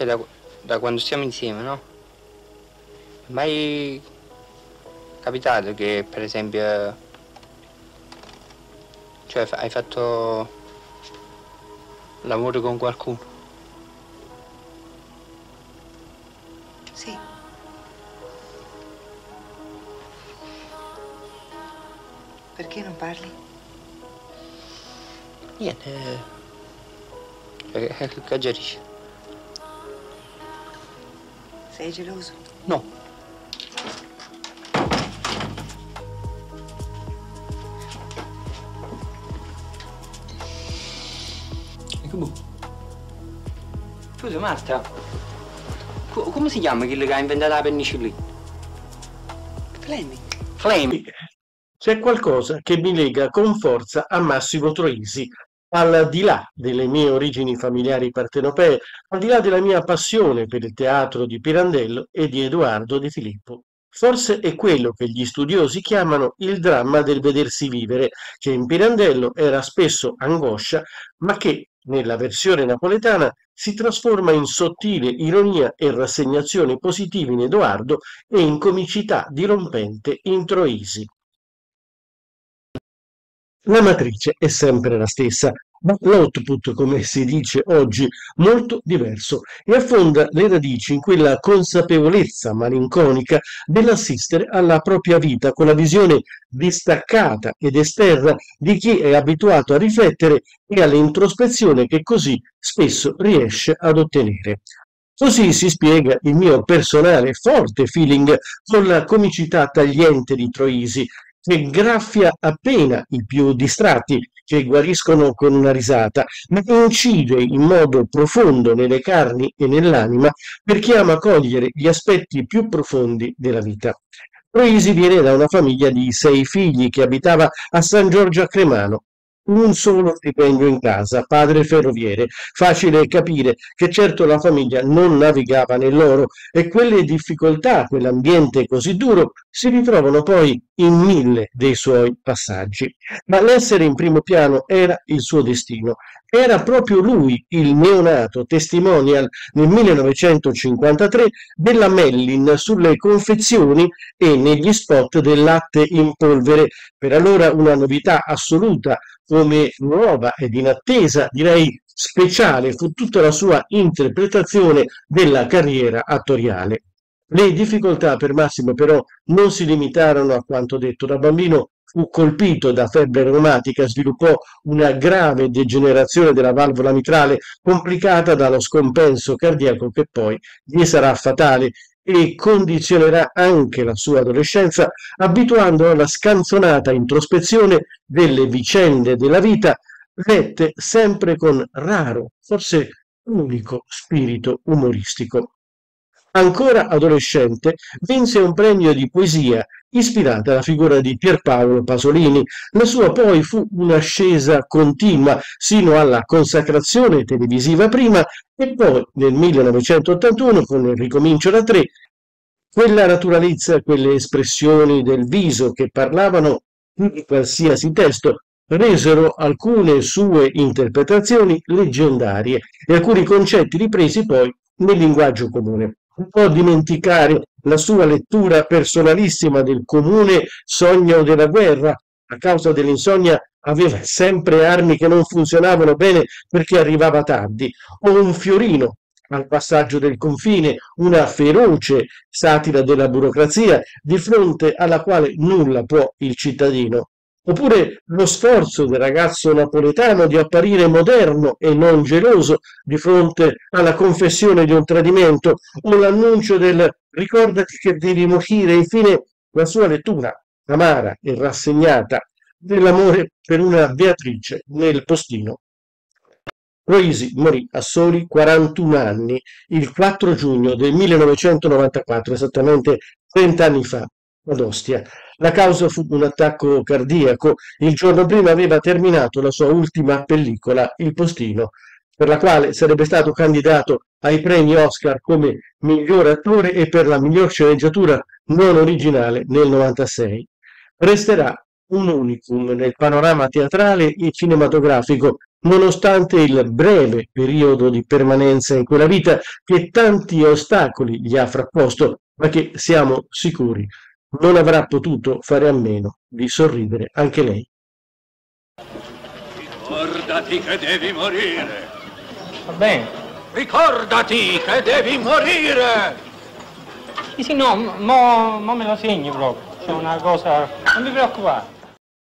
Cioè, da, da quando stiamo insieme, no? È mai capitato che, per esempio, cioè, hai fatto l'amore con qualcuno? Sì. Perché non parli? Niente. Eh, eh, dici? Sei geloso? No. E come? Scusa Marta, co- come si chiama quello che ha inventato la penicillina? Fleming. Fleming. C'è qualcosa che mi lega con forza a Massimo Troisi, al di là delle mie origini familiari partenopee, al di là della mia passione per il teatro di Pirandello e di Edoardo De Filippo. Forse è quello che gli studiosi chiamano il dramma del vedersi vivere, che in Pirandello era spesso angoscia, ma che, nella versione napoletana, si trasforma in sottile ironia e rassegnazione positiva in Edoardo e in comicità dirompente in Troisi. La matrice è sempre la stessa, ma l'output, come si dice oggi, molto diverso e affonda le radici in quella consapevolezza malinconica dell'assistere alla propria vita con la visione distaccata ed esterna di chi è abituato a riflettere e all'introspezione che così spesso riesce ad ottenere. Così si spiega il mio personale forte feeling con la comicità tagliente di Troisi, che graffia appena i più distratti, che guariscono con una risata, ma incide in modo profondo nelle carni e nell'anima per chi ama cogliere gli aspetti più profondi della vita. Troisi viene da una famiglia di sei figli che abitava a San Giorgio a Cremano, un solo stipendio in casa, padre ferroviere. Facile capire che certo la famiglia non navigava nell'oro e quelle difficoltà, quell'ambiente così duro, si ritrovano poi in mille dei suoi passaggi. Ma l'essere in primo piano era il suo destino. Era proprio lui, il neonato testimonial nel 1953 della Mellin sulle confezioni e negli spot del latte in polvere, per allora una novità assoluta, come nuova ed in attesa, direi speciale, fu tutta la sua interpretazione della carriera attoriale. Le difficoltà per Massimo però non si limitarono a quanto detto da bambino, fu colpito da febbre reumatica, sviluppò una grave degenerazione della valvola mitrale complicata dallo scompenso cardiaco che poi gli sarà fatale e condizionerà anche la sua adolescenza, abituando alla scanzonata introspezione delle vicende della vita, lette sempre con raro, forse unico spirito umoristico. Ancora adolescente, vinse un premio di poesia ispirata alla figura di Pierpaolo Pasolini. La sua poi fu un'ascesa continua sino alla consacrazione televisiva prima e poi nel 1981 con il ricomincio da tre quella naturalezza, quelle espressioni del viso che parlavano di qualsiasi testo resero alcune sue interpretazioni leggendarie e alcuni concetti ripresi poi nel linguaggio comune non può dimenticare la sua lettura personalissima del comune sogno della guerra. A causa dell'insonnia aveva sempre armi che non funzionavano bene perché arrivava tardi, o un fiorino al passaggio del confine, una feroce satira della burocrazia di fronte alla quale nulla può il cittadino. Oppure lo sforzo del ragazzo napoletano di apparire moderno e non geloso di fronte alla confessione di un tradimento o l'annuncio del ricordati che devi morire, infine la sua lettura amara e rassegnata dell'amore per una Beatrice nel postino. Roisi morì a soli 41 anni il 4 giugno del 1994, esattamente 30 anni fa, ad Ostia. La causa fu un attacco cardiaco. Il giorno prima aveva terminato la sua ultima pellicola, Il postino, per la quale sarebbe stato candidato ai premi Oscar come miglior attore e per la miglior sceneggiatura non originale nel 96. Resterà un unicum nel panorama teatrale e cinematografico nonostante il breve periodo di permanenza in quella vita che tanti ostacoli gli ha frapposto, ma che siamo sicuri non avrà potuto fare a meno di sorridere anche lei. Ricordati che devi morire. Va bene. Ricordati che devi morire. Sì, sì, no, mo, mo me lo segni proprio. C'è una cosa... Non vi preoccupate.